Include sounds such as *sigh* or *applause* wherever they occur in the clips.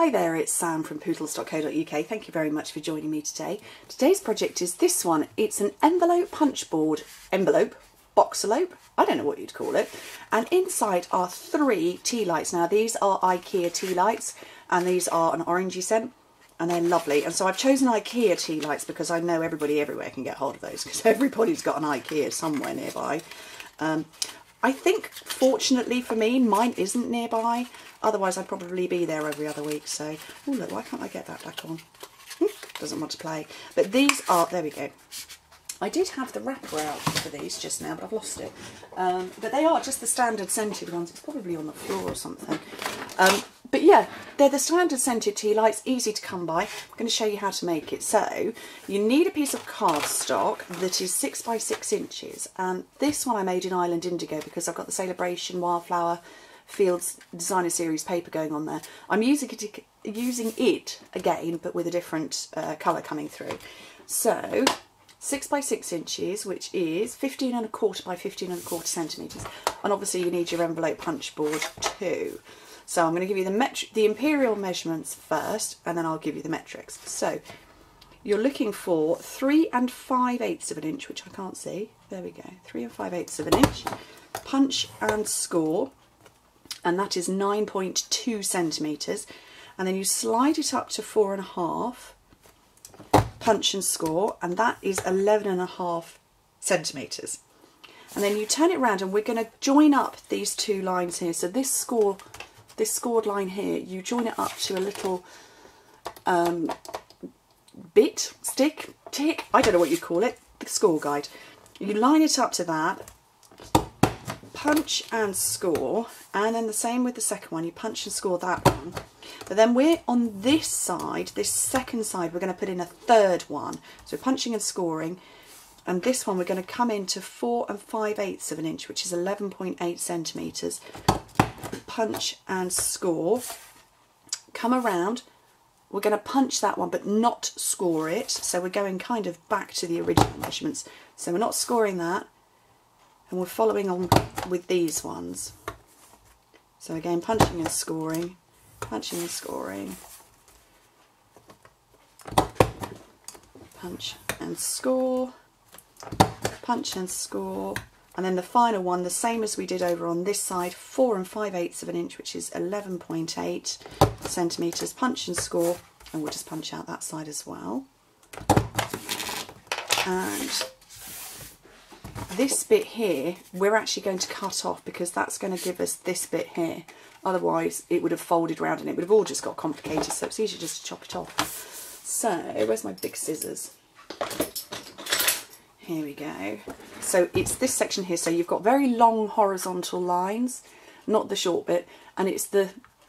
Hi there, it's Sam from pootles.co.uk. Thank you very much for joining me today. Today's project is this one. It's an envelope punch board, envelope, boxelope, I don't know what you'd call it. And inside are three tea lights. Now these are IKEA tea lights and these are an orangey scent and they're lovely. And so I've chosen IKEA tea lights because I know everybody everywhere can get hold of those because *laughs* everybody's got an IKEA somewhere nearby. Um, I think, fortunately for me, mine isn't nearby. Otherwise, I'd probably be there every other week. So, oh look, why can't I get that back on? Hmm, doesn't want to play. But these are, there we go. I did have the wrapper out for these just now, but I've lost it. Um, but they are just the standard scented ones. It's probably on the floor or something. Um, but yeah, they're the standard scented tea lights, easy to come by. I'm going to show you how to make it. So you need a piece of cardstock that is six by six inches. And this one I made in Island Indigo because I've got the Celebration Wildflower Fields Designer Series paper going on there. I'm using it, using it again, but with a different uh, colour coming through. So six by six inches, which is 15 and a quarter by 15 and a quarter centimetres. And obviously you need your envelope punch board too. So I'm going to give you the, the imperial measurements first, and then I'll give you the metrics. So you're looking for three and five eighths of an inch, which I can't see. There we go, three and five eighths of an inch. Punch and score, and that is 9.2 centimetres. And then you slide it up to four and a half, punch and score, and that is 11 and a half centimetres. And then you turn it around and we're going to join up these two lines here. So this score this scored line here, you join it up to a little um, bit, stick, tick, I don't know what you call it, the score guide. You line it up to that, punch and score, and then the same with the second one, you punch and score that one. But then we're on this side, this second side, we're going to put in a third one. So punching and scoring, and this one we're going to come into 4 and 5 eighths of an inch, which is 11.8 centimetres punch and score. Come around, we're going to punch that one but not score it. So we're going kind of back to the original measurements. So we're not scoring that and we're following on with these ones. So again, punching and scoring, punching and scoring, punch and score, punch and score, and then the final one, the same as we did over on this side, 4 and 5 eighths of an inch, which is 11.8 centimetres. Punch and score, and we'll just punch out that side as well. And this bit here, we're actually going to cut off because that's going to give us this bit here. Otherwise, it would have folded around and it would have all just got complicated, so it's easier just to chop it off. So, where's my big scissors? Here we go. So it's this section here. So you've got very long horizontal lines, not the short bit, and it's the,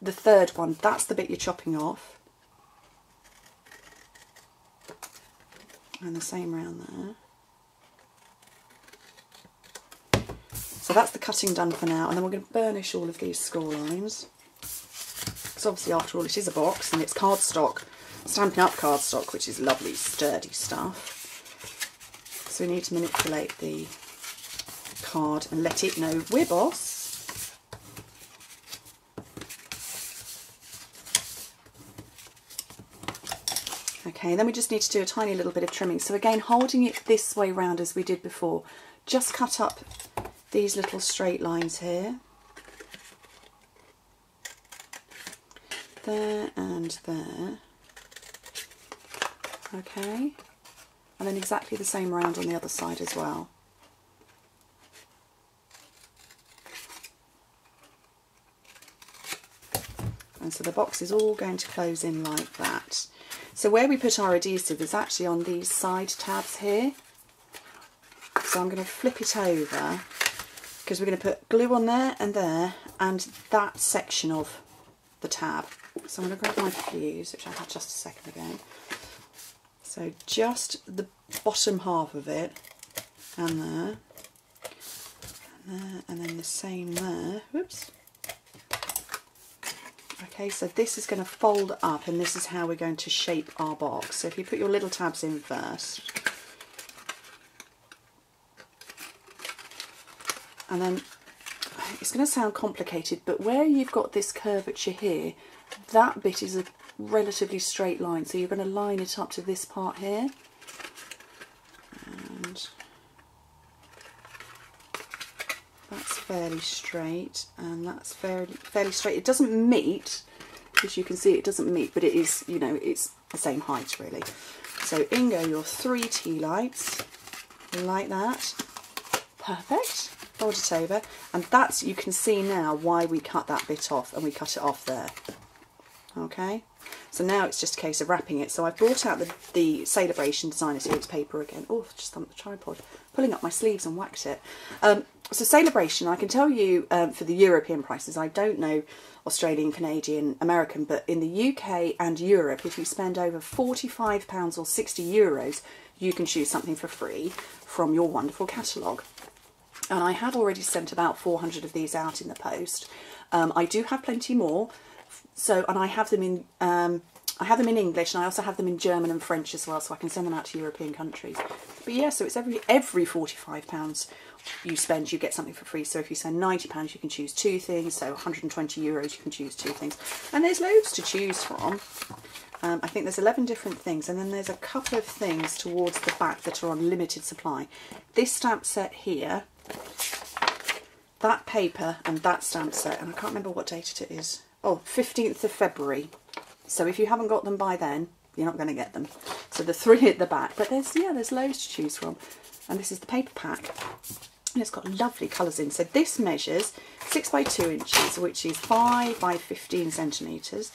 the third one. That's the bit you're chopping off. And the same round there. So that's the cutting done for now. And then we're going to burnish all of these score lines. Because obviously, after all, it is a box and it's cardstock, Stampin' Up cardstock, which is lovely, sturdy stuff. So we need to manipulate the card and let it know we're boss. Okay, then we just need to do a tiny little bit of trimming. So again, holding it this way round as we did before, just cut up these little straight lines here. There and there. Okay and then exactly the same round on the other side as well. And so the box is all going to close in like that. So where we put our adhesive is actually on these side tabs here. So I'm going to flip it over because we're going to put glue on there and there and that section of the tab. So I'm going to grab my fuse, which I had just a second ago. So just the bottom half of it and there, and there, and then the same there. Whoops. Okay, so this is going to fold up and this is how we're going to shape our box. So if you put your little tabs in first, and then it's going to sound complicated, but where you've got this curvature here, that bit is a relatively straight line. So you're going to line it up to this part here. And that's fairly straight and that's fairly, fairly straight. It doesn't meet, as you can see it doesn't meet, but it is, you know, it's the same height really. So in go your three tea lights, like that. Perfect. Fold it over. And that's, you can see now why we cut that bit off and we cut it off there. Okay. So now it's just a case of wrapping it. So I've brought out the, the Celebration Designer Series paper again. Oh, just thumped the tripod. Pulling up my sleeves and whacked it. Um, so Celebration, I can tell you um, for the European prices, I don't know Australian, Canadian, American, but in the UK and Europe, if you spend over £45 or 60 euros, you can choose something for free from your wonderful catalogue. And I have already sent about 400 of these out in the post. Um, I do have plenty more. So, and I have them in, um, I have them in English and I also have them in German and French as well, so I can send them out to European countries. But yeah, so it's every every £45 you spend, you get something for free. So if you spend £90, you can choose two things. So 120 euros, you can choose two things. And there's loads to choose from. Um, I think there's 11 different things. And then there's a couple of things towards the back that are on limited supply. This stamp set here, that paper and that stamp set, and I can't remember what date it is. Oh, 15th of February. So if you haven't got them by then, you're not going to get them. So the three at the back. But there's, yeah, there's loads to choose from. And this is the paper pack. And it's got lovely colours in. So this measures 6 by 2 inches, which is 5 by 15 centimetres.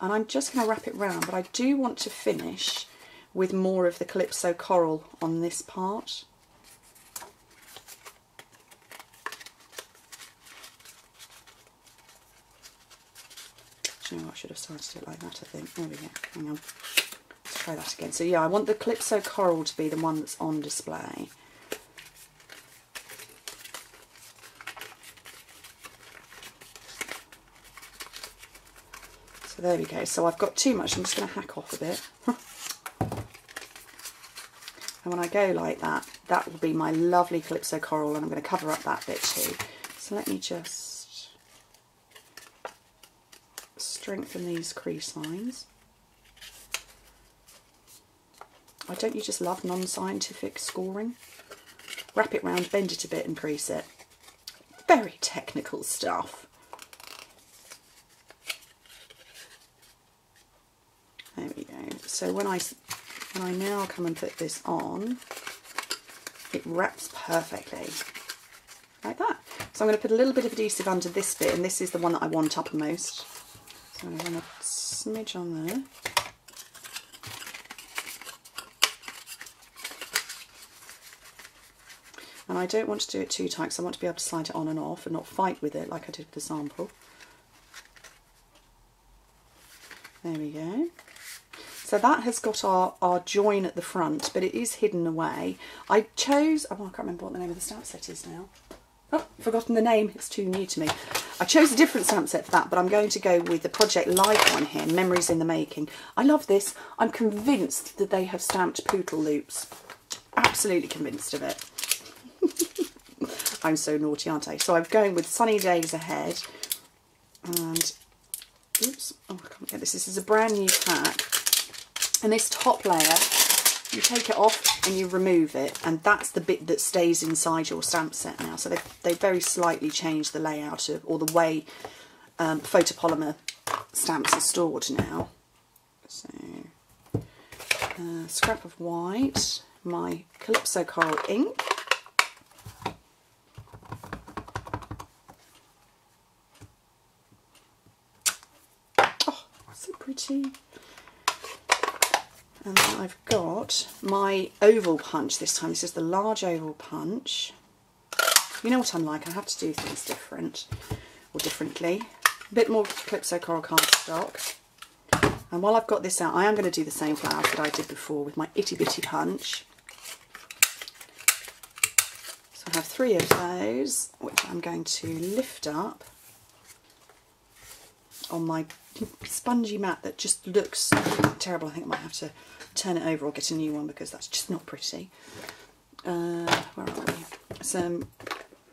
And I'm just going to wrap it round, but I do want to finish with more of the Calypso Coral on this part. I should have started it like that, I think. There we go. Hang on. Let's try that again. So yeah, I want the Calypso Coral to be the one that's on display. So there we go. So I've got too much. I'm just going to hack off a bit. *laughs* and when I go like that, that will be my lovely Calypso Coral and I'm going to cover up that bit too. So let me just strengthen these crease lines. Why don't you just love non-scientific scoring? Wrap it round, bend it a bit and crease it. Very technical stuff. There we go. So when I, when I now come and put this on, it wraps perfectly, like that. So I'm going to put a little bit of adhesive under this bit, and this is the one that I want uppermost. I'm going to smidge on there. And I don't want to do it too tight because I want to be able to slide it on and off and not fight with it like I did with the sample. There we go. So that has got our, our join at the front, but it is hidden away. I chose, oh, I can't remember what the name of the stamp set is now. Oh, forgotten the name, it's too new to me. I chose a different stamp set for that, but I'm going to go with the Project Life one here, Memories in the Making. I love this. I'm convinced that they have stamped poodle loops. Absolutely convinced of it. *laughs* I'm so naughty, aren't I? So I'm going with Sunny Days Ahead. And, oops, oh, I can't get this. This is a brand new pack. And this top layer you take it off and you remove it and that's the bit that stays inside your stamp set now. So they, they very slightly changed the layout of or the way um, photopolymer stamps are stored now. So uh, scrap of white my Calypso Coral ink. Oh so pretty and then I've got my oval punch this time. This is the large oval punch. You know what I'm like, I have to do things different, or differently. A bit more Calypso Coral cardstock. And while I've got this out, I am going to do the same flowers that I did before with my itty bitty punch. So I have three of those, which I'm going to lift up on my spongy mat that just looks terrible. I think I might have to turn it over or get a new one because that's just not pretty. Uh, where are we? Some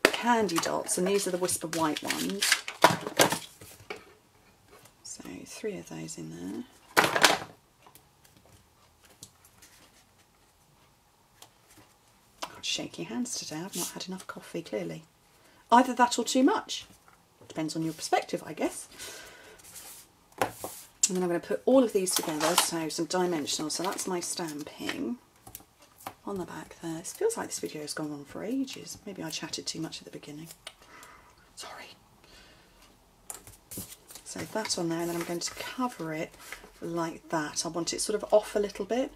candy dots, and these are the Whisper White ones. So three of those in there. Got shaky hands today. I've not had enough coffee, clearly. Either that or too much. Depends on your perspective, I guess. And then I'm going to put all of these together, so some dimensional. So that's my stamping on the back there. It feels like this video has gone on for ages. Maybe I chatted too much at the beginning. Sorry. So that on there, and then I'm going to cover it like that. I want it sort of off a little bit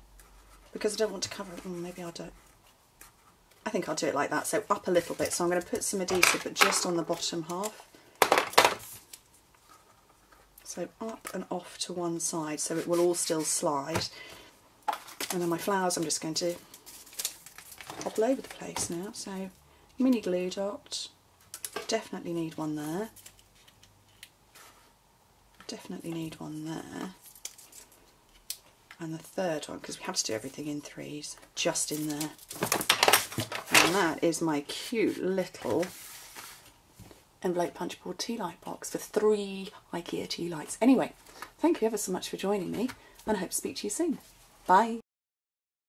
because I don't want to cover it. Mm, maybe I don't. I think I'll do it like that, so up a little bit. So I'm going to put some adhesive, but just on the bottom half. So up and off to one side, so it will all still slide. And then my flowers, I'm just going to pop all over the place now. So mini glue dot, definitely need one there. Definitely need one there. And the third one, because we have to do everything in threes, just in there. And that is my cute little envelope punch board tea light box for three IKEA tea lights. Anyway, thank you ever so much for joining me and I hope to speak to you soon. Bye.